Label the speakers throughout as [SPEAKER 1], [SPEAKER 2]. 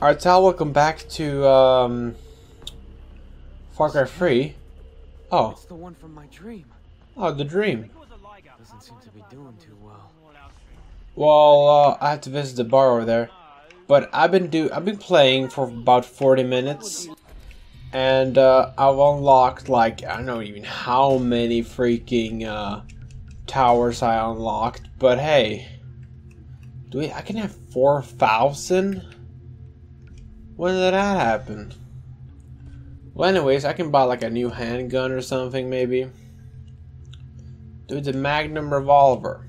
[SPEAKER 1] Alright, so welcome back to um, Far Cry 3. Oh,
[SPEAKER 2] It's the one from my dream.
[SPEAKER 1] oh, the dream.
[SPEAKER 2] Doesn't seem to be doing too well.
[SPEAKER 1] Well, uh, I have to visit the bar over there, but I've been do I've been playing for about 40 minutes, and uh, I've unlocked like I don't know even how many freaking uh, towers I unlocked. But hey, do we? I can have 4,000. When did that happen? Well, anyways, I can buy like a new handgun or something maybe. Dude, the Magnum revolver.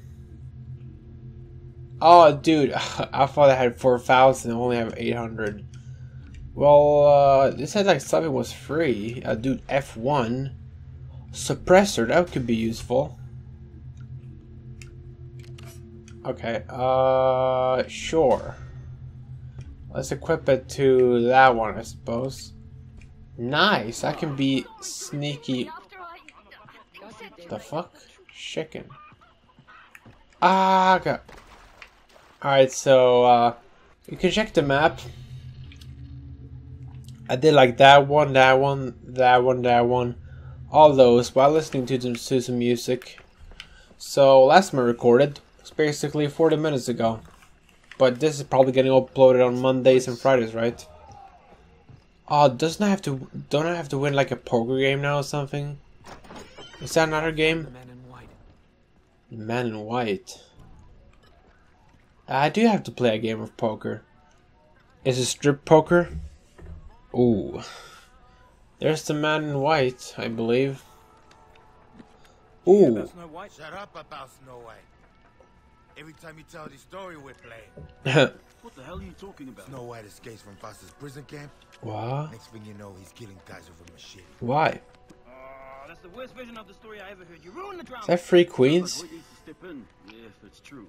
[SPEAKER 1] Oh, dude, I thought I had 4,000. I only have 800. Well, uh, they said like something was free. Uh, dude, F1. Suppressor, that could be useful. Okay, uh, sure. Let's equip it to that one, I suppose. Nice, I can be sneaky. The fuck? Chicken. Ah, God. Alright, so, uh, you can check the map. I did like that one, that one, that one, that one. All those while listening to some, to some music. So, last time I recorded was basically 40 minutes ago. But this is probably getting uploaded on Mondays and Fridays, right? Oh, doesn't I have to, don't I have to win like a poker game now or something? Is that another game?
[SPEAKER 2] The man in white.
[SPEAKER 1] Man in white. I do have to play a game of poker. Is it strip poker? Ooh. There's the man in white, I believe. Ooh.
[SPEAKER 3] Shut Every time you tell the story, we're playing.
[SPEAKER 4] What the hell are you talking about?
[SPEAKER 3] Snow White escapes from Foster's prison camp.
[SPEAKER 1] what?
[SPEAKER 3] Next thing you know, he's killing guys with a machete.
[SPEAKER 1] Why?
[SPEAKER 4] Oh, that's the worst version of the story I ever heard. You ruined the drama.
[SPEAKER 1] Is that Three Queens?
[SPEAKER 4] Hoyt needs to step in. If it's true.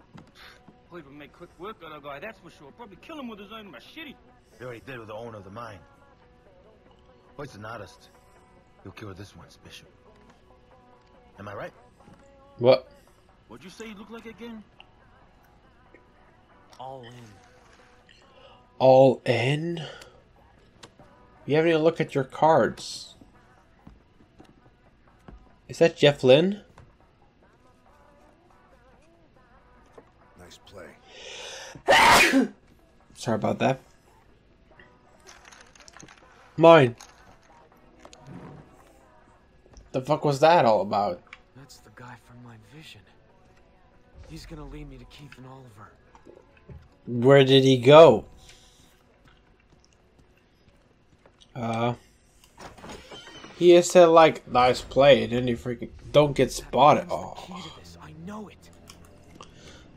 [SPEAKER 5] Hoyt would make quick work of that guy, that's for sure. Probably kill him with his own machete.
[SPEAKER 3] He already did with the owner of the mine. White's an artist. He'll kill this one special. Am I right?
[SPEAKER 1] What?
[SPEAKER 4] What'd you say you look like again?
[SPEAKER 2] All in.
[SPEAKER 1] All in? You haven't even looked at your cards. Is that Jeff Lynne?
[SPEAKER 3] Nice play.
[SPEAKER 1] Sorry about that. Mine. The fuck was that all about?
[SPEAKER 2] That's the guy from my vision. He's gonna lead me to Keith and Oliver.
[SPEAKER 1] Where did he go? Uh, he has said like nice play, and then he freaking don't get spotted. Oh,
[SPEAKER 2] the key to this. I know it.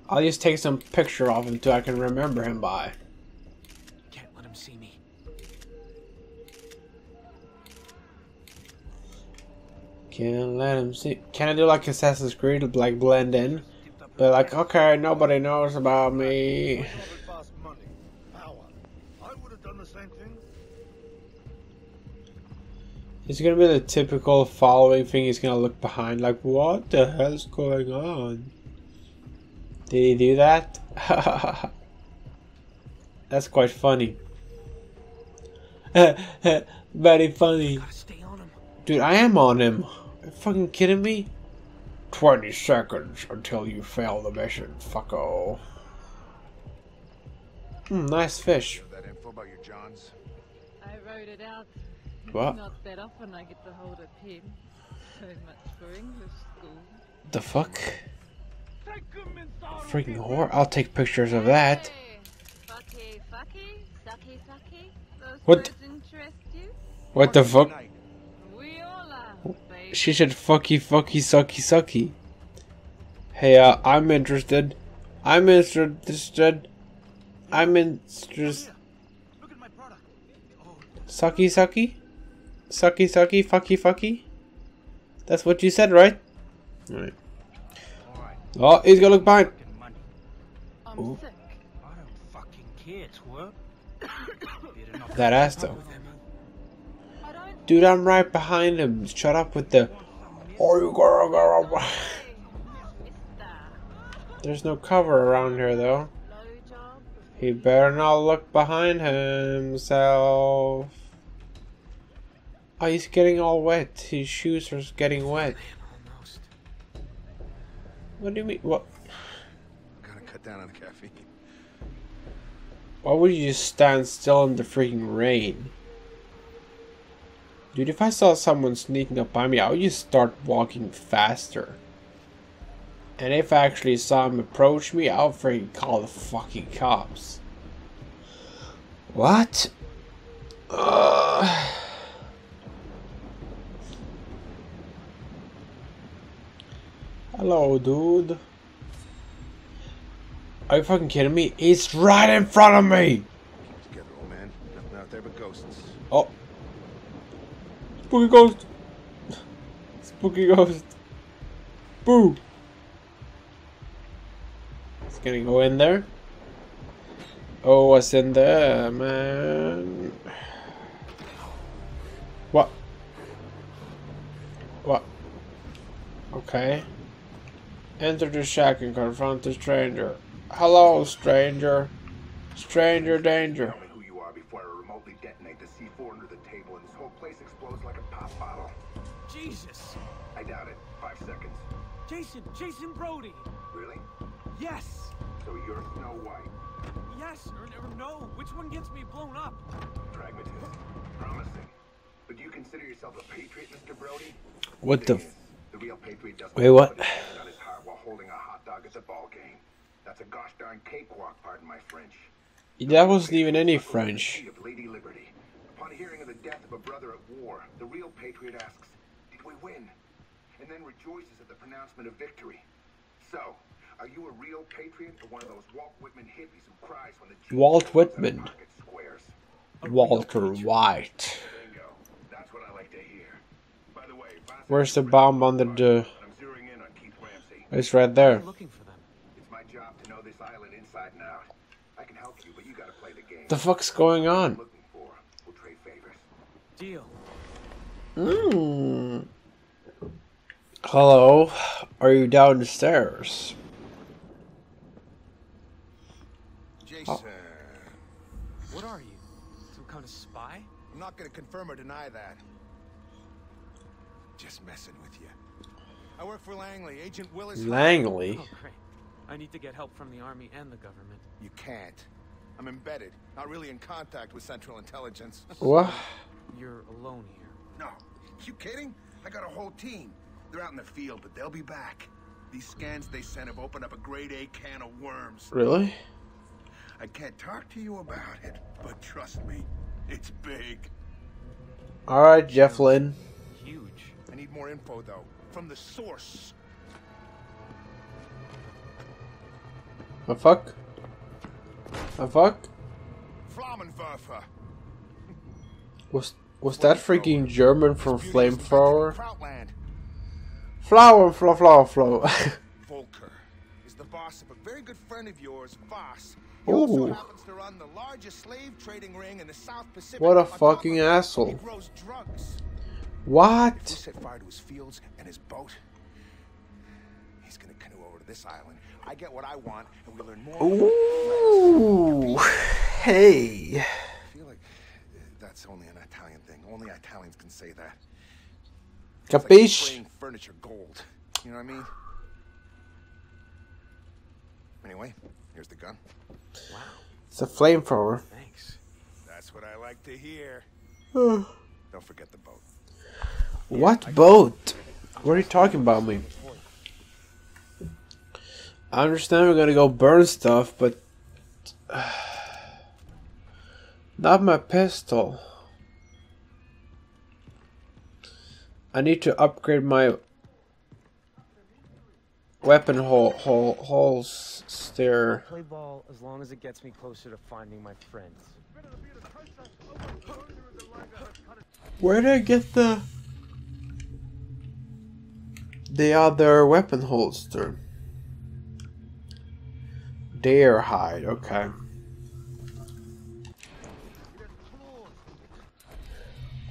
[SPEAKER 1] I'll just take some picture of him so I can remember him by.
[SPEAKER 2] Can't let him see me.
[SPEAKER 1] Can't let him see. Can I do like Assassin's Creed, like blend in? But like, okay, nobody knows about me.
[SPEAKER 3] Fast money. Power. I would have done the same thing.
[SPEAKER 1] It's gonna be the typical following thing. He's gonna look behind, like, what the hell's going on? Did he do that? That's quite funny. Very funny.
[SPEAKER 2] Gotta stay on him.
[SPEAKER 1] Dude, I am on him. Are you fucking kidding me? 20 seconds until you fail the mission, fucko. Hmm, nice fish.
[SPEAKER 3] That info about your Johns?
[SPEAKER 6] I wrote it out.
[SPEAKER 1] What?
[SPEAKER 6] Not that often I get to hold a pen. So much for English school.
[SPEAKER 1] The fuck? Freaking whore. I'll take pictures of that.
[SPEAKER 6] Fucky, fucky, sucky, sucky. Those
[SPEAKER 1] What?
[SPEAKER 6] words interest you?
[SPEAKER 1] What the fuck?
[SPEAKER 6] We all are, baby.
[SPEAKER 1] She said fucky fucky sucky sucky. Hey, uh, I'm interested. I'm interested. I'm interested.
[SPEAKER 4] Look at my product.
[SPEAKER 1] Sucky sucky? Sucky sucky fucky fucky? That's what you said, right? Right. Oh, he's gonna look behind.
[SPEAKER 5] Fucking money.
[SPEAKER 6] I'm
[SPEAKER 1] Dude, I'm right behind him. Shut up with the. Oh, you girl, girl.
[SPEAKER 6] say, mister.
[SPEAKER 1] There's no cover around here though. He better not look behind himself. Oh, he's getting all wet. His shoes are getting wet. What do you mean? What?
[SPEAKER 3] Gotta cut down on the caffeine.
[SPEAKER 1] Why would you just stand still in the freaking rain? Dude, if I saw someone sneaking up on me, I would just start walking faster. And if I actually saw him approach me, I'll freaking call the fucking cops. What? Hello, dude. Are you fucking kidding me? He's right in front of me!
[SPEAKER 3] Keep together, old man. Nothing out there but ghosts.
[SPEAKER 1] Oh. Spooky ghost. Spooky ghost. Boo. It's gonna go in there. Oh, what's in there, man? What? What? Okay. Enter the shack and confront the stranger. Hello, stranger. Stranger danger.
[SPEAKER 2] Jason! Jason Brody!
[SPEAKER 7] Really?
[SPEAKER 2] Yes!
[SPEAKER 7] So you're Snow White.
[SPEAKER 2] Yes or, or no? Which one gets me blown up?
[SPEAKER 7] Pragmatist. Promising. But do you consider yourself a patriot, Mr. Brody?
[SPEAKER 1] What the?
[SPEAKER 7] Thing the real patriot doesn't
[SPEAKER 1] Wait, what?
[SPEAKER 7] put on his heart while holding a hot dog at the ball game. That's a gosh darn cakewalk, pardon my French.
[SPEAKER 1] That wasn't even any French.
[SPEAKER 7] Of Lady Liberty. Upon hearing of the death of a brother at war, the real patriot asks, "Did we win?" And then rejoices at the pronouncement of victory. So, are you a real patriot or one of those Walt Whitman hippies who cries when the Jews
[SPEAKER 1] Walt
[SPEAKER 7] comes out of
[SPEAKER 1] Whitman.
[SPEAKER 7] squares?
[SPEAKER 1] Walter White.
[SPEAKER 7] Bingo. That's what I like to hear. By the way,
[SPEAKER 1] Where's the bomb under the?
[SPEAKER 7] I'm zeroing in on Keith Ramsey.
[SPEAKER 1] It's right there.
[SPEAKER 2] I'm looking for them.
[SPEAKER 7] It's my job to know this island inside and out. I can help you, but you gotta play the game.
[SPEAKER 1] The fuck's going on?
[SPEAKER 7] We'll.
[SPEAKER 2] Deal.
[SPEAKER 1] Hmm. Hello, are you downstairs?
[SPEAKER 3] Jason. Oh.
[SPEAKER 2] What are you? Some kind of spy?
[SPEAKER 3] I'm not gonna confirm or deny that. Just messing with you. I work for Langley, Agent Willis.
[SPEAKER 1] Langley.
[SPEAKER 2] Oh, great. I need to get help from the army and the government.
[SPEAKER 3] You can't. I'm embedded, not really in contact with Central Intelligence.
[SPEAKER 1] What?
[SPEAKER 2] You're alone here.
[SPEAKER 7] No. You kidding? I got a whole team. They're out in the field, but they'll be back.
[SPEAKER 3] These scans they sent have opened up a grade A can of worms.
[SPEAKER 1] Really?
[SPEAKER 3] I can't talk to you about it, but trust me, it's big.
[SPEAKER 1] All right, Jeff Lynne.
[SPEAKER 2] Huge.
[SPEAKER 3] I need more info though, from the source.
[SPEAKER 1] The fuck? The fuck?
[SPEAKER 3] Flammenwerfer.
[SPEAKER 1] Was was that freaking German from
[SPEAKER 3] This beauty is invented in
[SPEAKER 1] Flamethrower? Flower, flow, flower, flow.
[SPEAKER 3] Volker is the boss of a very good friend of yours, Vaas. He also happens to run the largest slave trading ring in the South Pacific.
[SPEAKER 1] What a fucking asshole.
[SPEAKER 3] He grows drugs. If we
[SPEAKER 1] what?
[SPEAKER 3] set fire to his fields and his boat, he's gonna canoe over to this island. I get what I want, and we learn more.
[SPEAKER 1] Ooh. Hey.
[SPEAKER 3] I feel like uh, that's only an Italian thing. Only Italians can say that. It's like
[SPEAKER 1] Capiche?
[SPEAKER 3] furniture gold. You know what I mean? Anyway, here's the gun.
[SPEAKER 2] Wow.
[SPEAKER 1] It's a flamethrower.
[SPEAKER 2] Thanks.
[SPEAKER 3] That's what I like to hear. Don't forget the boat.
[SPEAKER 1] What boat? What are you talking about me? I understand we're gonna go burn stuff, but not my pistol. I need to upgrade my weapon hole hole holes there.
[SPEAKER 2] Play ball as long as it gets me closer to finding my friends.
[SPEAKER 1] Where did I get the the other weapon holster? Dare hide, okay.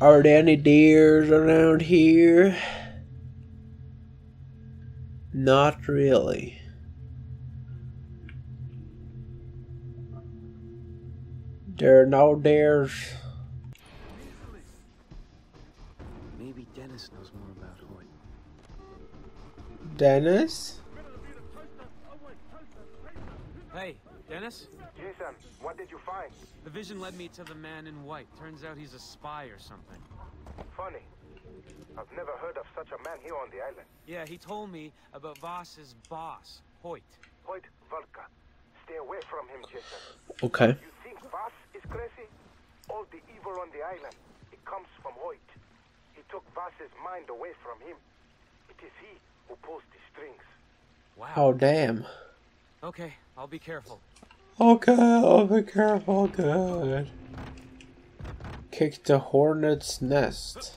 [SPEAKER 1] Are there any deers around here? Not really. There are no deers.
[SPEAKER 2] Maybe Dennis knows more about Hoyt.
[SPEAKER 1] Dennis?
[SPEAKER 2] Hey, Dennis?
[SPEAKER 7] Jason, what did you find?
[SPEAKER 2] The vision led me to the man in white. Turns out he's a spy or something.
[SPEAKER 7] Funny. I've never heard of such a man here on the island.
[SPEAKER 2] Yeah, he told me about Vaas's boss, Hoyt.
[SPEAKER 7] Hoyt Volker. Stay away from him, Jason.
[SPEAKER 1] Okay.
[SPEAKER 7] You think Vaas is crazy? All the evil on the island, it comes from Hoyt. He took Vaas's mind away from him. It is he who pulls the strings.
[SPEAKER 2] Wow.
[SPEAKER 1] Oh, damn.
[SPEAKER 2] Okay, I'll be careful.
[SPEAKER 1] Okay, I'll be careful. Good. Kick the hornet's nest.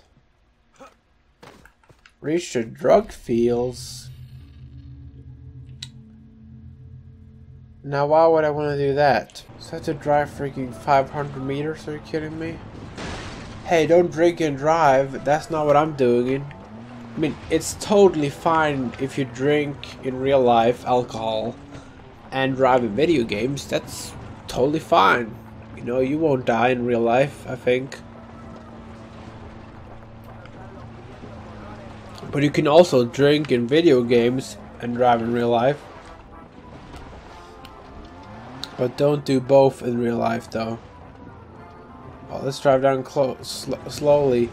[SPEAKER 1] Reach the drug fields. Now, why would I want to do that? So I have to drive freaking 500 meters? Are you kidding me? Hey, don't drink and drive. That's not what I'm doing. I mean, it's totally fine if you drink in real life alcohol and driving video games. That's totally fine. You know, you won't die in real life, I think. But you can also drink in video games and drive in real life. But don't do both in real life, though. Oh, let's drive down close, sl slowly.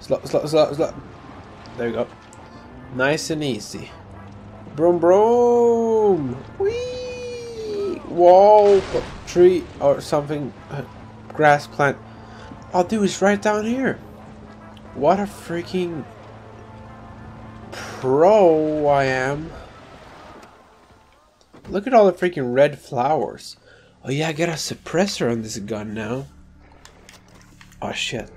[SPEAKER 1] Slow, slow, slow, slow. There we go. Nice and easy. Broom, broom. Whee! Whoa! Tree or something. Uh, grass plant. Oh, dude, it's right down here. What a freaking pro I am. Look at all the freaking red flowers. Oh yeah, I got a suppressor on this gun now. Oh shit.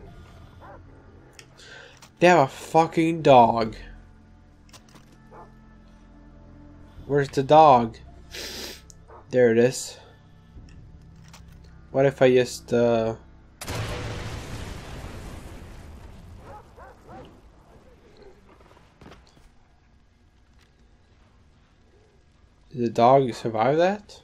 [SPEAKER 1] They have a fucking dog. Where's the dog? There it is. What if I just uh Did the dog survive that?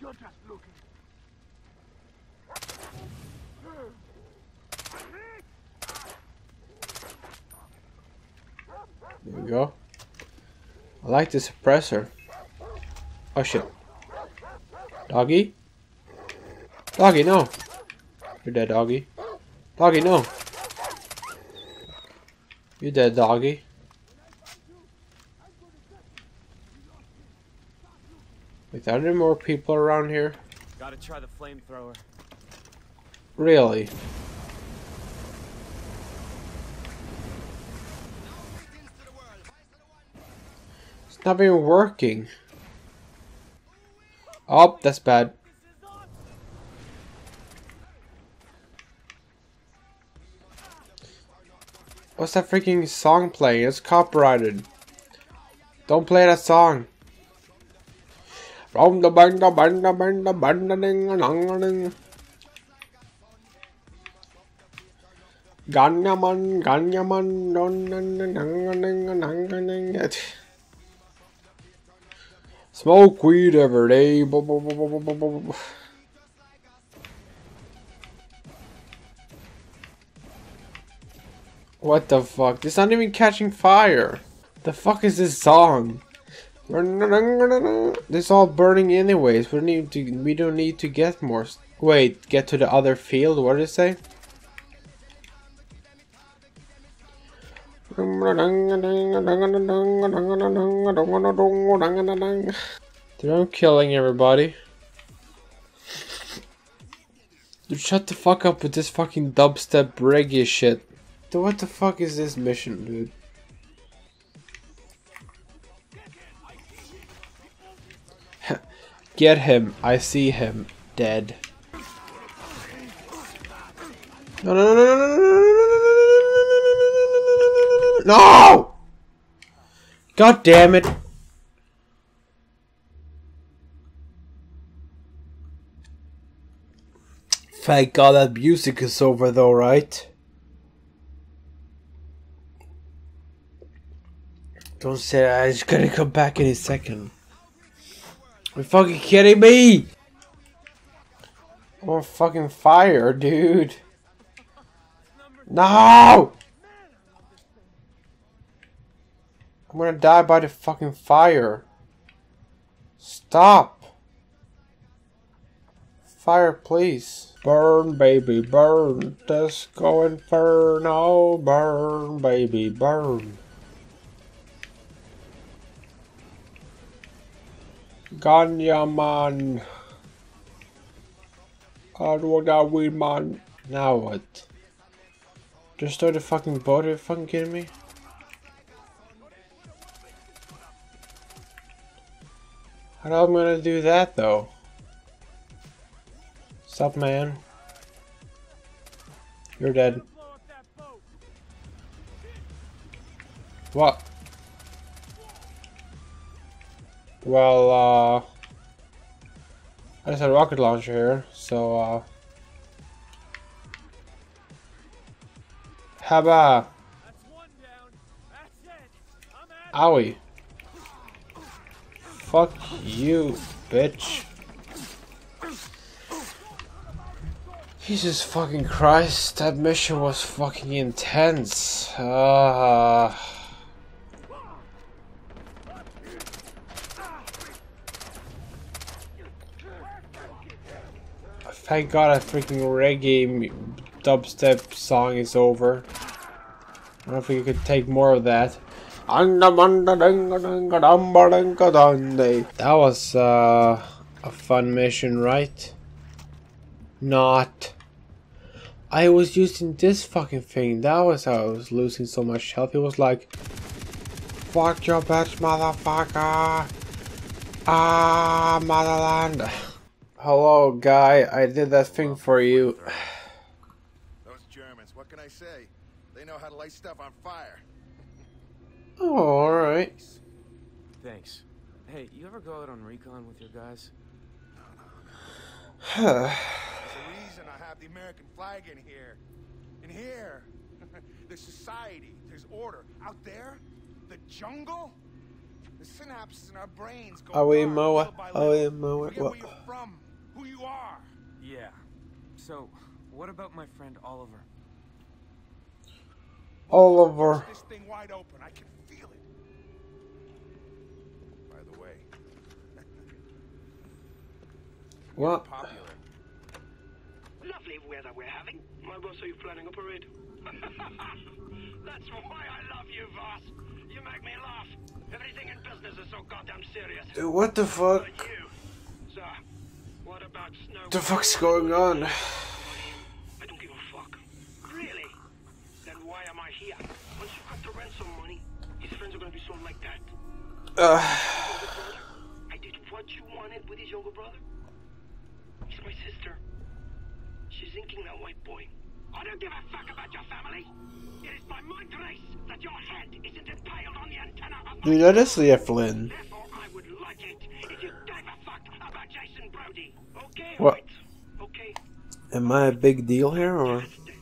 [SPEAKER 1] There we go. I like the suppressor. Oh shit. Doggy? Doggy, no! You're dead, doggy. Doggy, no! You're dead, doggy. Wait, are there more people around here?
[SPEAKER 2] Gotta try the flamethrower.
[SPEAKER 1] Really? It's not even working. Oh, that's bad. What's that freaking song playing? It's copyrighted. Don't play that song. From the bang the bang the ding ding. Ganyaman, Ganyaman, Smoke weed every day. What the fuck? It's not even catching fire. The fuck is this song? This all burning anyways. We don't need to. We don't need to get more. Wait, get to the other field. What did it say? Dude, I'm killing everybody. Dude, shut the fuck up with this fucking dubstep reggae shit. Dude, what the fuck is this mission, dude? Get him. I see him. Dead. No, no, no, no, no, no! God damn it. Thank God that music is over though, right? Don't say that. It's gonna come back in a second. Are you fucking kidding me? I'm on fucking fire, dude. No! I'm gonna die by the fucking fire. Stop. Fire, please. Burn, baby, burn. Disco Inferno. Burn, baby, burn. Ganya man. I don't got weed man. Now what? Just start the fucking boat? Fucking kidding me? How am I gonna do that though? Sup man? You're dead. What? Well, uh... I just had a rocket launcher here, so, uh... Haba! Owie. Fuck you, bitch. Jesus fucking Christ, that mission was fucking intense. Uh... Thank God a freaking reggae dubstep song is over. I don't know if we could take more of that. That was uh, a fun mission, right? Not. I was using this fucking thing. That was how I was losing so much health. It was like, fuck your bitch, motherfucker. Ah, motherland. Hello, guy. I did that thing for you.
[SPEAKER 3] Those Germans, what can I say? They know how to light stuff on fire.
[SPEAKER 1] Oh, alright.
[SPEAKER 2] Thanks. Hey, you ever go out on recon with your guys?
[SPEAKER 3] There's a reason I have the American flag in here. In here. there's society, there's order. Out there, the jungle, the synapses in our brains go
[SPEAKER 1] Awe
[SPEAKER 3] dark
[SPEAKER 1] Moa,
[SPEAKER 3] little by
[SPEAKER 1] Awe
[SPEAKER 3] little.
[SPEAKER 1] Moa,
[SPEAKER 3] Forget
[SPEAKER 1] what?
[SPEAKER 3] where you're from, who you are.
[SPEAKER 2] Yeah. So, what about my friend Oliver?
[SPEAKER 1] Oliver.
[SPEAKER 3] This thing wide open, I can feel it. By the way,
[SPEAKER 1] What?
[SPEAKER 3] popular.
[SPEAKER 4] Lovely weather we're having. My boss, are you planning a parade? That's why I love you, Vaas. You make me laugh. Everything in business is so goddamn serious.
[SPEAKER 1] Dude, what the fuck?
[SPEAKER 4] But what about snow?
[SPEAKER 1] The fuck's going on?
[SPEAKER 4] I don't give a fuck. Really? Then why am I here? Once you cut the ransom money, his friends are gonna be so like that.
[SPEAKER 1] Uh,
[SPEAKER 4] I did what you wanted with his younger brother. She's inking that white boy. I don't give a fuck about your family. It is by my grace that your head isn't impaled on the antenna of
[SPEAKER 1] dude, that is Leah Flynn.
[SPEAKER 4] Therefore, I would like it if you gave a fuck about Jason Brody. Okay,
[SPEAKER 1] What?
[SPEAKER 4] right. Okay.
[SPEAKER 1] Am I a big deal here, or?
[SPEAKER 4] Fantastic.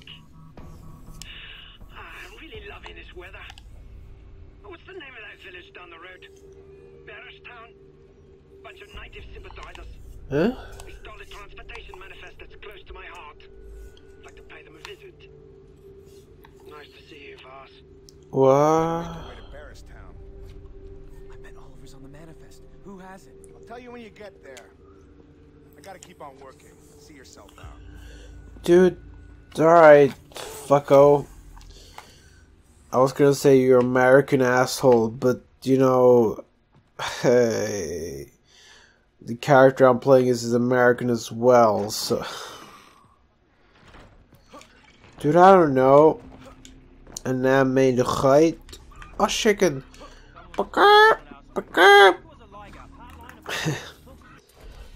[SPEAKER 1] What?
[SPEAKER 3] Way to Barristown.
[SPEAKER 2] I bet Oliver's on the manifest. Who has it?
[SPEAKER 3] I'll tell you when you get there. I gotta keep on working. See yourself out.
[SPEAKER 1] Dude, alright, fucko. I was gonna say you're American asshole, but you know, hey, the character I'm playing is, is American as well, so. Dude, I don't know. En naam meen de geit. Oh, chicken. Bakar, bakar.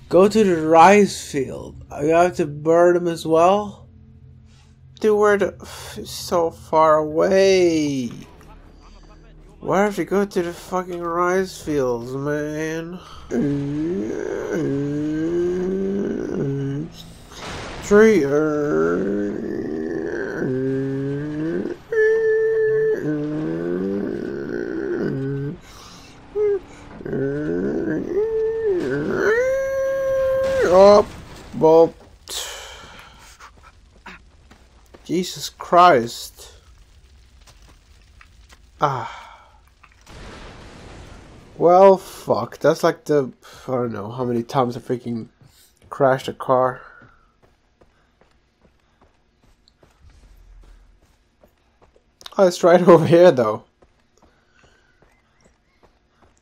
[SPEAKER 1] Go to the rice field. I have to burn them as well. Dude, where the so far away? Why have you go to the fucking rice fields, man? Tree. Oh, well, Jesus Christ. Ah. Well, fuck. That's like the. I don't know how many times I freaking crashed a car. Oh, it's right over here, though.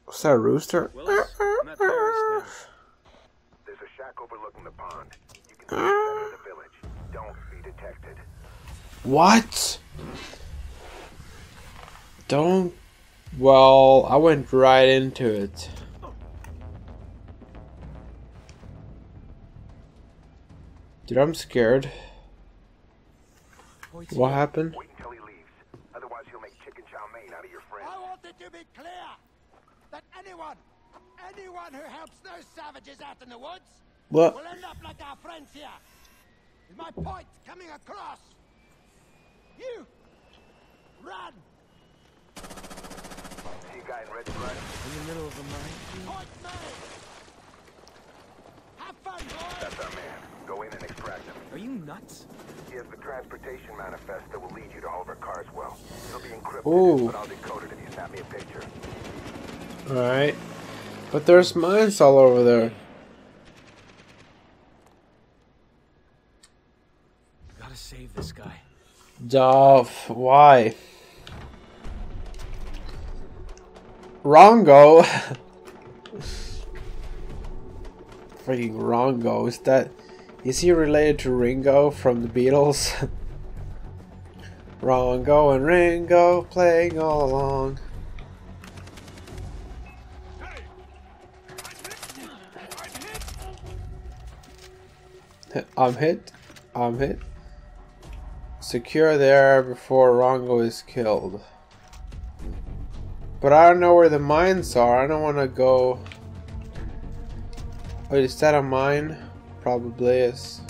[SPEAKER 1] Was that a rooster
[SPEAKER 8] I'm at Paris
[SPEAKER 3] There's a shack overlooking the pond. You can see the center of the village. Don't be detected.
[SPEAKER 1] What? Don't. Well, I went right into it. Dude, I'm scared. What happened?
[SPEAKER 3] Wait until he leaves. Otherwise, he'll make chicken chow mein out of your friend.
[SPEAKER 5] I want it to be clear that anyone, anyone who helps those savages out in the woods
[SPEAKER 1] What?
[SPEAKER 5] will end up like our friends here. Is my point coming across? You, run!
[SPEAKER 3] See in red blood?
[SPEAKER 2] In the middle of the mine.
[SPEAKER 5] Point made! Have fun, boys!
[SPEAKER 3] That's our man. Go in and extract him.
[SPEAKER 2] Are you nuts?
[SPEAKER 3] He has the transportation manifest that will lead you to Oliver Carswell. It'll be encrypted,
[SPEAKER 1] Ooh.
[SPEAKER 3] but I'll decode it if you snap me a picture.
[SPEAKER 1] Alright. But there's mines all over there.
[SPEAKER 2] Gotta save this guy.
[SPEAKER 1] Duff, why? Rongo. Freaking Rongo. Is that. Is he related to Ringo from the Beatles? Rongo and Ringo playing all along. I'm hit. I'm hit. Secure there before Rongo is killed. But I don't know where the mines are. I don't want to go. Wait, is that a mine? Probably is.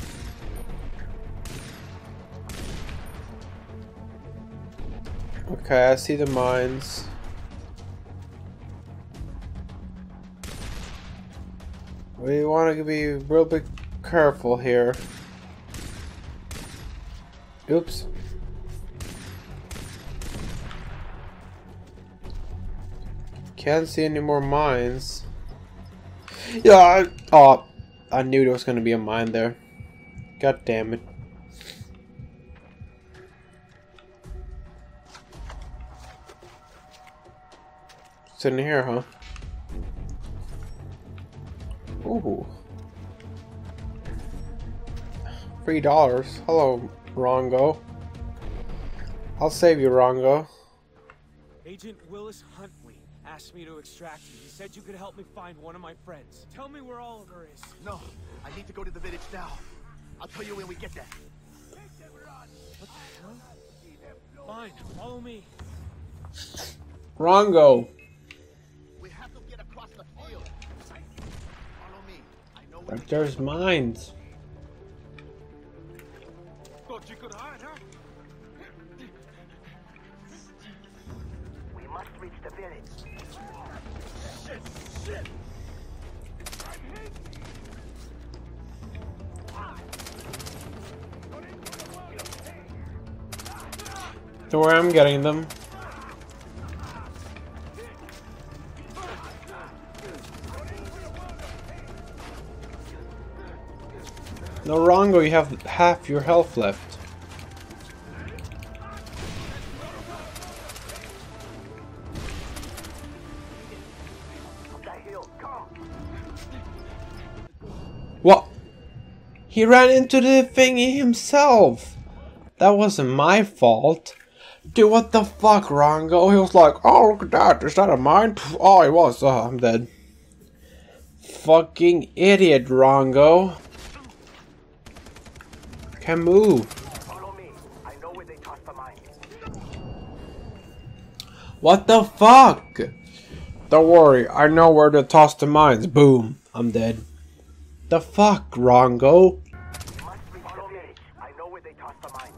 [SPEAKER 1] Okay, I see the mines. We want to be real bit careful here. Oops. Can't see any more mines. Yeah, I, oh, I knew there was gonna be a mine there. God damn it. It's in here, huh? Ooh. Three dollars. Hello, Rongo. I'll save you, Rongo.
[SPEAKER 2] Agent Willis Huntley asked me to extract you. He said you could help me find one of my friends. Tell me where Oliver is.
[SPEAKER 9] No, I need to go to the village now. I'll tell you when we get there. What the hell?
[SPEAKER 2] Fine, follow me.
[SPEAKER 1] Rongo.
[SPEAKER 9] We have to get across the field. Follow me. I know where
[SPEAKER 1] there's mines.
[SPEAKER 8] Thought you could hide,
[SPEAKER 1] Don't worry, I'm getting them. No, Rongo, you have half your health left. What? He ran into the thingy himself. That wasn't my fault. Dude, what the fuck, Rongo? He was like, oh, look at that. Is that a mine? Oh, it was. Oh, I'm dead. Fucking idiot, Rongo. Can't move.
[SPEAKER 4] I the mine.
[SPEAKER 1] What the fuck? Don't worry, I know where to toss the mines. Boom. I'm dead. The fuck, Rongo?
[SPEAKER 4] Must reach the village. I know where they tossed the mine.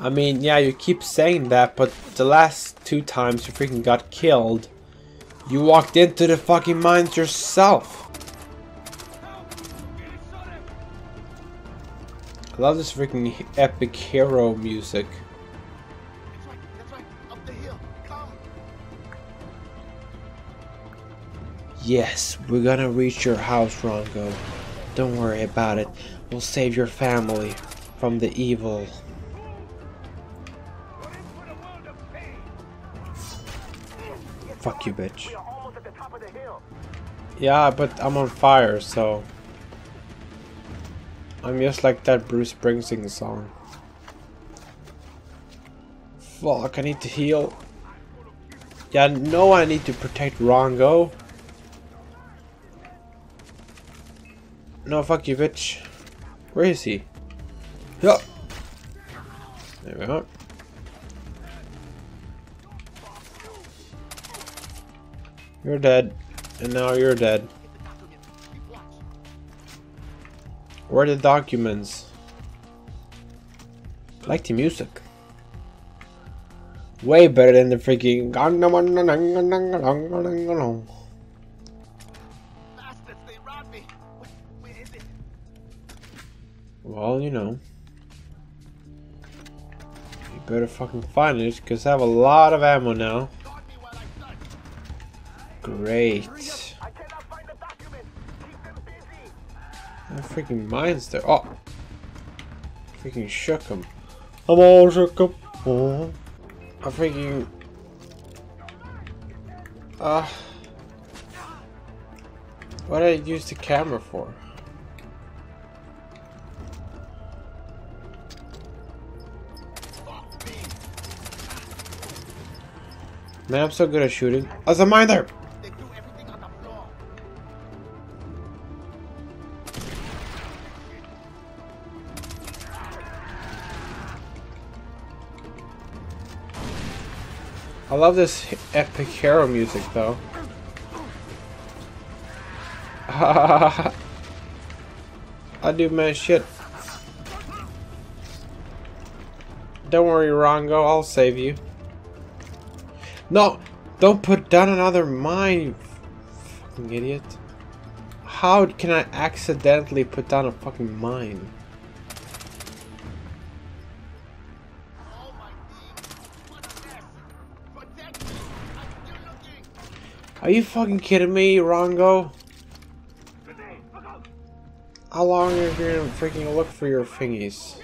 [SPEAKER 1] I mean, yeah, you keep saying that, but the last two times you freaking got killed, you walked into the fucking mines yourself. I love this freaking epic hero music. Yes, we're gonna reach your house, Rongo. Don't worry about it. We'll save your family from the evil. Fuck you, bitch.
[SPEAKER 10] almost at the top of the hill.
[SPEAKER 1] Yeah, but I'm on fire, so... I'm just like that Bruce Springsteen song. Fuck, I need to heal. Yeah, no, I need to protect Rongo. No, fuck you, bitch. Where is he? Yeah. There we are. You're dead. And now you're dead. Where are the documents? I like the music. Way better than the freaking. Well, you know. You better fucking find it, because I have a lot of ammo now.
[SPEAKER 10] Busy.
[SPEAKER 1] That freaking mine's there. Oh! Freaking shook him. I'm all shook up. Oh. I freaking. Uh. What did I use the camera for? Man, I'm so good at shooting. As a mine there! Love this epic hero music though. I do man shit. Don't worry, Rongo, I'll save you. No! Don't put down another mine, you fucking idiot. How can I accidentally put down a fucking mine? Are you fucking kidding me, Rongo? How long are you gonna freaking look for your thingies?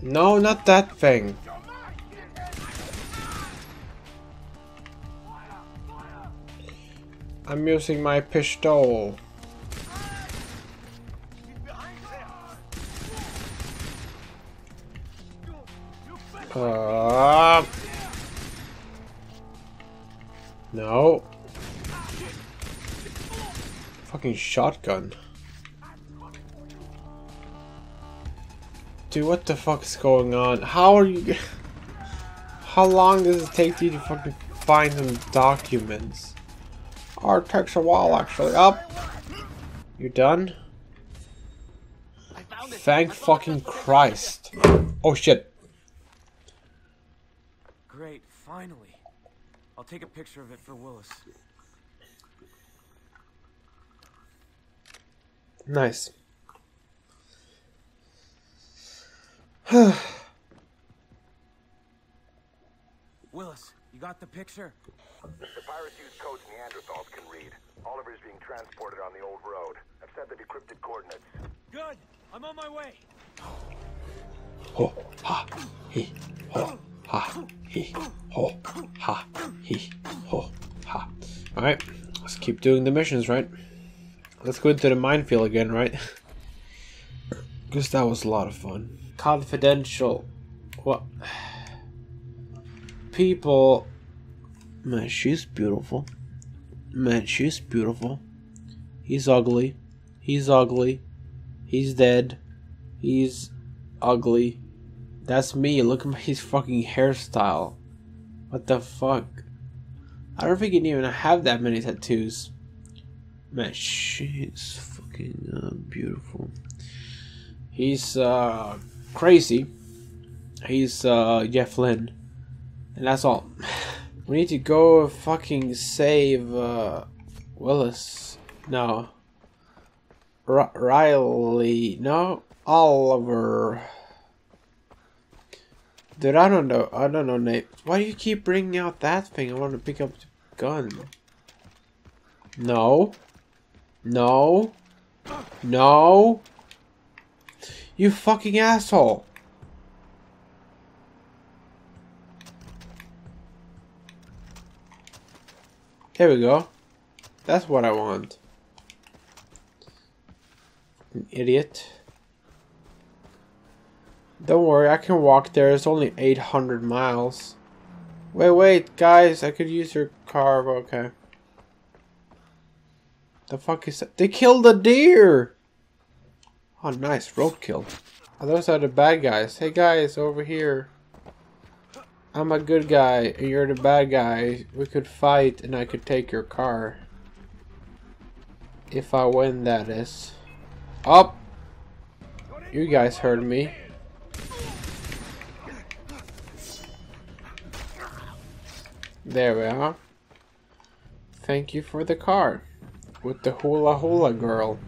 [SPEAKER 1] No, not that thing. I'm using my pistol. Uh, no. Fucking shotgun. Dude, what the fuck is going on? How are you... How long does it take you to fucking find some documents? Oh, it takes a while, actually. Up. You done?
[SPEAKER 10] I found it.
[SPEAKER 1] Thank fucking
[SPEAKER 10] that's what they
[SPEAKER 1] Christ. Oh shit.
[SPEAKER 2] Great, finally. I'll take a picture of it for Willis.
[SPEAKER 1] Nice.
[SPEAKER 2] Willis, you got the picture?
[SPEAKER 7] The pirates use codes Neanderthals can read. Oliver's being transported on the old road. I've sent the decrypted coordinates.
[SPEAKER 2] Good! I'm on my way!
[SPEAKER 1] Ho, ha, he, ho, ha, he, ho, ha, he, ho, ha. Alright, let's keep doing the missions, right? Let's go into the minefield again, right? Because that was a lot of fun. Confidential. What? People. Man, she's beautiful. Man, she's beautiful. He's ugly. He's ugly. He's dead. He's ugly. That's me. Look at his fucking hairstyle. What the fuck? I don't think he even have that many tattoos. Man, she's fucking uh, beautiful. He's uh, crazy. He's uh, Jeff Lynne. And that's all. We need to go fucking save uh, Willis. No. R Riley. No. Oliver. Dude, I don't know. I don't know, Nate. Why do you keep bringing out that thing? I want to pick up the gun. No. No. No. You fucking asshole. There we go. That's what I want. An idiot. Don't worry, I can walk there. It's only 800 miles. Wait, wait, guys. I could use your car. Okay. The fuck is that? They killed a deer! Oh, nice. Roadkill. Oh, those are the bad guys. Hey, guys, over here. I'm a good guy, and you're the bad guy. We could fight, and I could take your car. If I win, that is. Up! Oh, you guys heard me. There we are. Thank you for the car. With the hula hula girl.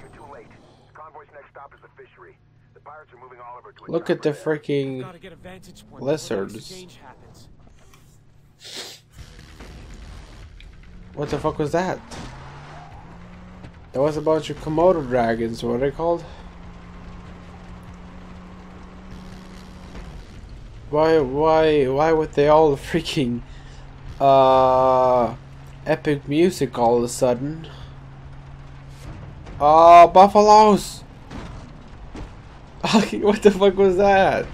[SPEAKER 7] You're too late. Convoy's next stop is the fishery. The pirates are moving Oliver to
[SPEAKER 1] Look at the freaking
[SPEAKER 2] Gotta get a vantage point before the
[SPEAKER 1] lizards. What the fuck was that? That was a bunch of Komodo dragons, what are they called? Why, why, why would they all freaking, uh, epic music all of a sudden? Oh, buffaloes! what the fuck was that?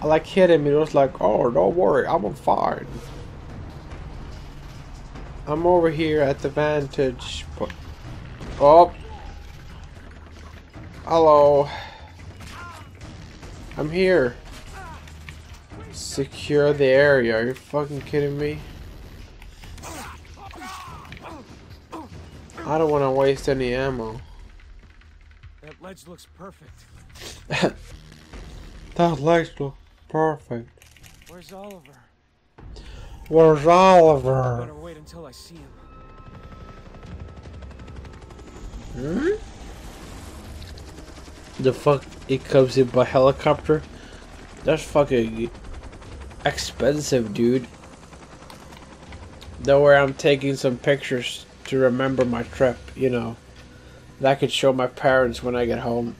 [SPEAKER 1] I like hit him, it was like, oh, don't worry, I'm fine. I'm over here at the vantage po- Oh. Hello. I'm here. Secure the area. Are you fucking kidding me? I don't want to waste any ammo.
[SPEAKER 2] That ledge looks perfect.
[SPEAKER 1] That ledge looks perfect.
[SPEAKER 2] Where's Oliver?
[SPEAKER 1] Where's Oliver?
[SPEAKER 2] Better wait until I see him.
[SPEAKER 1] Hmm? The fuck it comes in by helicopter? That's fucking expensive, dude. Don't worry, I'm taking some pictures to remember my trip, you know. That I could show my parents when I get home.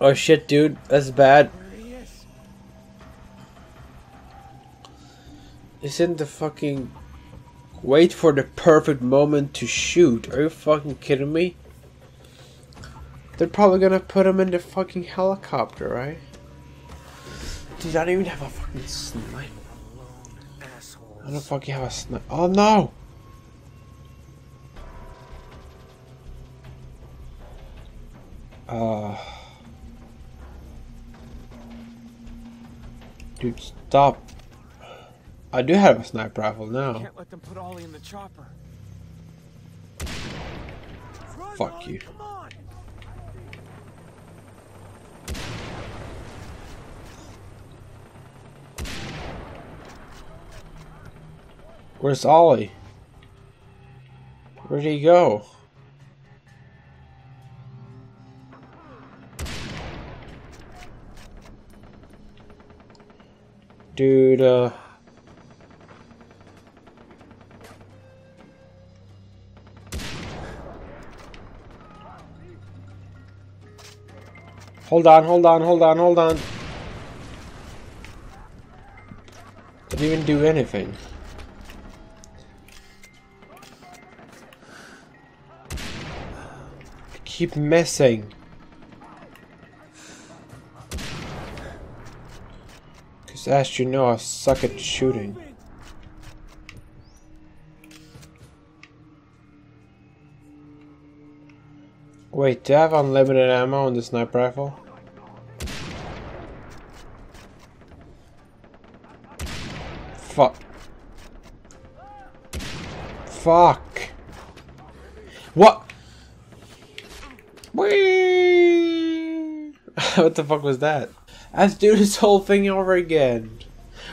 [SPEAKER 1] Oh shit, dude, that's bad. Isn't the fucking wait for the perfect moment to shoot? Are you fucking kidding me? They're probably gonna put him in the fucking helicopter, right? Dude, I don't even have a fucking sniper. I don't fucking have a sniper. Oh no! Uh. Dude, stop. I do have a sniper rifle now.
[SPEAKER 2] Can't let them put Ollie in the chopper. Run,
[SPEAKER 1] Fuck
[SPEAKER 2] Ollie,
[SPEAKER 1] you. Where's Ollie? Where'd he go? Dude, uh... Hold on, hold on, hold on, hold on. Didn't even do anything. Keep missing. Cause as you know, I suck at shooting. Wait, do I have unlimited ammo on the sniper rifle? Fuck. Fuck. What? Whee! what the fuck was that? I have to do this whole thing over again.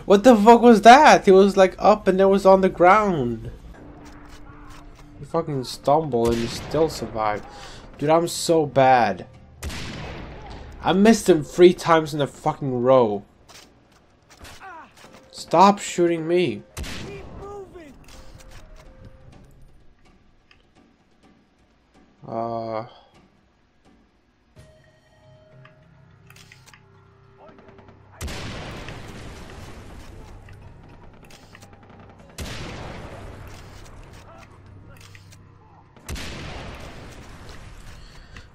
[SPEAKER 1] What the fuck was that? He was like up and then was on the ground. He fucking stumbled and he still survived. Dude, I'm so bad. I missed him three times in a fucking row. Stop shooting me. Uh.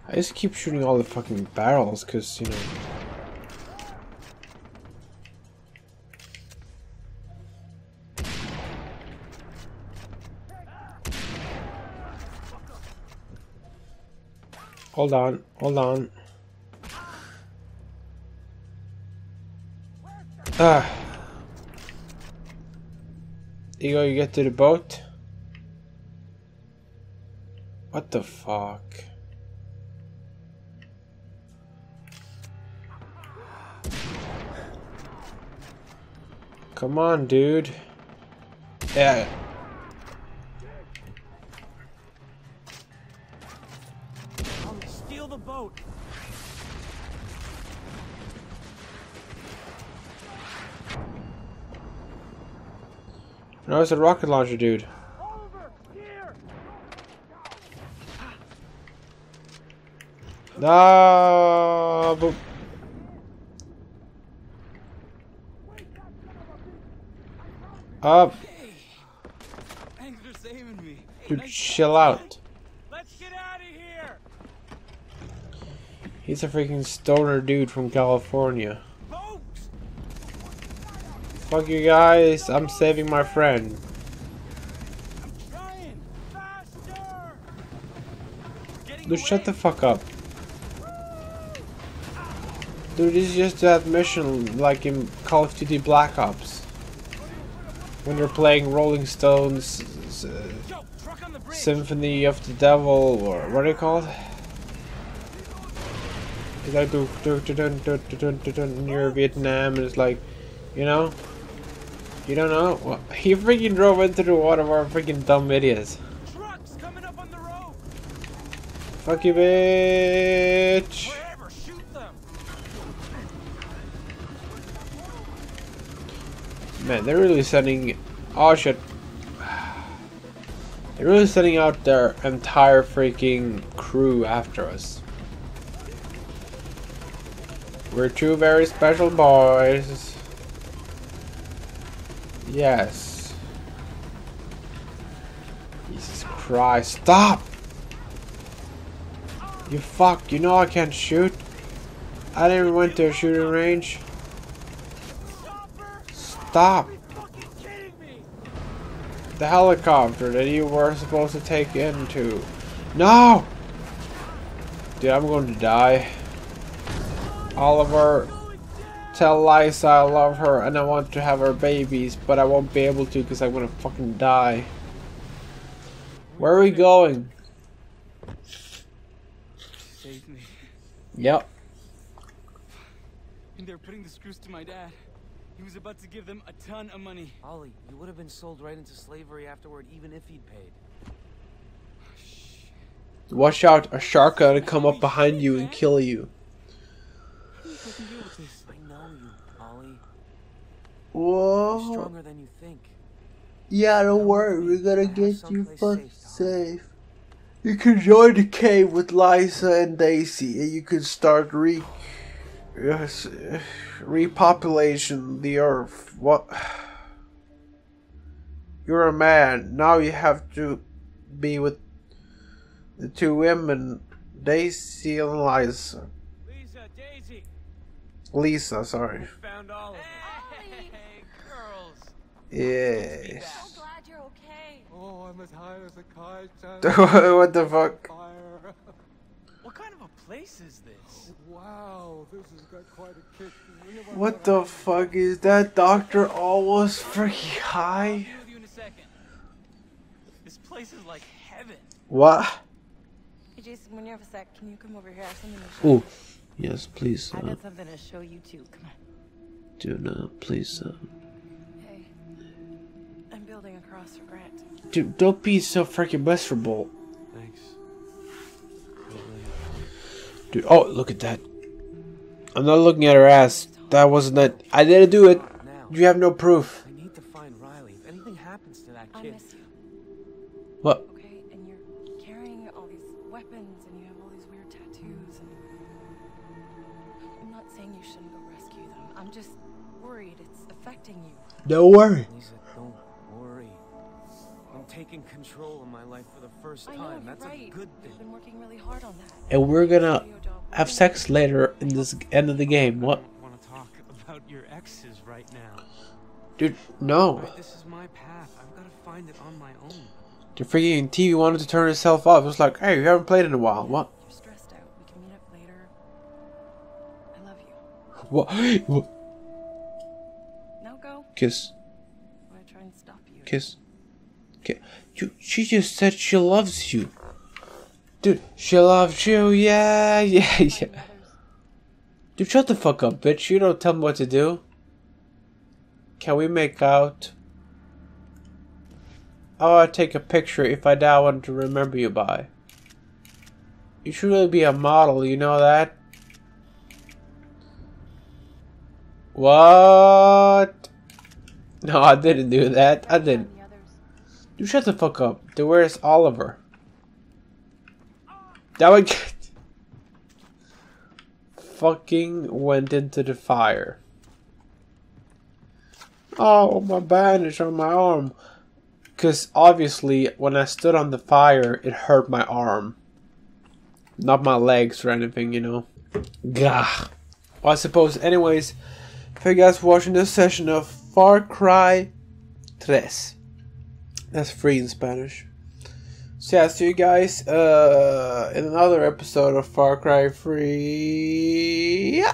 [SPEAKER 1] I just keep shooting all the fucking barrels because, you know. Hold on, hold on. Ah. You go, you get to the boat? What the fuck? Come on, dude. Yeah.
[SPEAKER 2] I'll steal the boat.
[SPEAKER 1] No, it's a rocket launcher, dude. No, but up,
[SPEAKER 2] Thanks for saving me.
[SPEAKER 1] dude. Chill out.
[SPEAKER 2] Let's get out of here.
[SPEAKER 1] He's a freaking stoner dude from California.
[SPEAKER 2] Folks.
[SPEAKER 1] Fuck you guys. I'm saving my friend.
[SPEAKER 2] I'm trying. Faster.
[SPEAKER 1] Dude, shut the fuck up. Dude, this is just that mission like in Call of Duty Black Ops. When you're playing Rolling Stones, uh,
[SPEAKER 2] Yo, truck on the bridge.
[SPEAKER 1] Symphony of the Devil, or what are you called? It's like do do do near Vietnam, and it's like, you know, you don't know. Well, he freaking drove into the one of our freaking dumb idiots.
[SPEAKER 2] Trucks coming up on the road.
[SPEAKER 1] Fuck you, bitch.
[SPEAKER 2] Wherever, shoot them.
[SPEAKER 1] Man, they're really sending. Oh shit. They're really sending out their entire freaking crew after us. We're two very special boys. Yes. Jesus Christ. Stop! You fuck, you know I can't shoot. I never went to a shooting range. Stop!
[SPEAKER 2] You fucking kidding me?
[SPEAKER 1] the helicopter that you were supposed to take into. No! Dude, I'm going to die. Oliver, tell Liza I love her and I want to have her babies, but I won't be able to because I'm gonna fucking die. Where are we going?
[SPEAKER 2] Save me.
[SPEAKER 1] Yep.
[SPEAKER 2] And they're putting the screws to my dad. He was about to give them a ton of money.
[SPEAKER 11] Ollie, you would have been sold right into slavery afterward, even if he'd paid.
[SPEAKER 1] Watch out, a shark gonna come up behind you and kill you.
[SPEAKER 2] I can deal with this.
[SPEAKER 11] I know you, Ollie.
[SPEAKER 1] Whoa.
[SPEAKER 11] You're stronger than you think.
[SPEAKER 1] Yeah, don't worry, we're gonna get you
[SPEAKER 11] Someplace
[SPEAKER 1] first
[SPEAKER 11] safe,
[SPEAKER 1] safe. You can join the cave with Liza and Daisy, and you can start re, yes, uh, repopulation the earth. What? You're a man. Now you have to be with the two women, Daisy and Liza.
[SPEAKER 2] Lisa, Daisy.
[SPEAKER 1] Lisa, sorry.
[SPEAKER 2] Found all of them.
[SPEAKER 6] Hey, girls.
[SPEAKER 1] Yes.
[SPEAKER 6] So glad you're okay.
[SPEAKER 3] Oh, I'm as high as a kite.
[SPEAKER 1] what the fuck?
[SPEAKER 2] What kind of a place is this?
[SPEAKER 3] Wow, this has got quite a kick.
[SPEAKER 1] What the fuck is that doctor almost freaking high?
[SPEAKER 2] I'll be with you in a second. This place is like heaven.
[SPEAKER 1] What?
[SPEAKER 12] Hey Jason, when you have a sec, can you come over here? I have something to show
[SPEAKER 1] Oh, yes, please,
[SPEAKER 12] I
[SPEAKER 1] uh,
[SPEAKER 12] got something to show you too. Come on.
[SPEAKER 1] do not, please, uh,
[SPEAKER 12] building across for Grant.
[SPEAKER 1] Dude, don't be so freaking miserable. Dude, oh, look at that. I'm not looking at her ass. That wasn't it. I didn't do it. You have no proof.
[SPEAKER 2] I need to find Riley. If anything happens to that
[SPEAKER 12] I
[SPEAKER 2] kid,
[SPEAKER 12] miss you,
[SPEAKER 1] What?
[SPEAKER 12] okay? And you're carrying all these weapons and you have all these weird tattoos and I'm not saying you shouldn't go rescue them. I'm just worried it's affecting you.
[SPEAKER 1] Don't worry.
[SPEAKER 2] Lisa, don't worry. I'm taking control of my life for the first
[SPEAKER 12] I know,
[SPEAKER 2] time.
[SPEAKER 12] you're
[SPEAKER 2] That's
[SPEAKER 12] right.
[SPEAKER 2] a good thing.
[SPEAKER 12] You've been working really hard on that.
[SPEAKER 1] And we're gonna
[SPEAKER 12] Studio job.
[SPEAKER 1] Have sex later in this end of the game. What?
[SPEAKER 2] Want to talk about your exes right now.
[SPEAKER 1] Dude, no.
[SPEAKER 2] Right, this is my path. I've got to find it on my own.
[SPEAKER 1] The freaking TV wanted to turn itself off. It was like, hey, you haven't played in a while. What?
[SPEAKER 12] You're stressed out. We can meet up later. I love you.
[SPEAKER 1] What? what?
[SPEAKER 12] Now go.
[SPEAKER 1] Kiss.
[SPEAKER 12] I'm gonna try and stop you.
[SPEAKER 1] Kiss. Okay. You, she just said she loves you. Dude, she loves you. Yeah, yeah, yeah. Dude, shut the fuck up, bitch. You don't tell me what to do. Can we make out? Oh, I'll take a picture if I die. I want to remember you by. You should really be a model, you know that? What? No, I didn't do that. I didn't. You shut the fuck up. Dude, where's Oliver? That one fucking went into the fire. Oh, my bandage on my arm. Because obviously, when I stood on the fire, it hurt my arm. Not my legs or anything, you know. Gah. Well, I suppose, anyways, if you guys watching this session of Far Cry 3. That's free in Spanish. So yeah, see you guys uh, in another episode of Far Cry 3.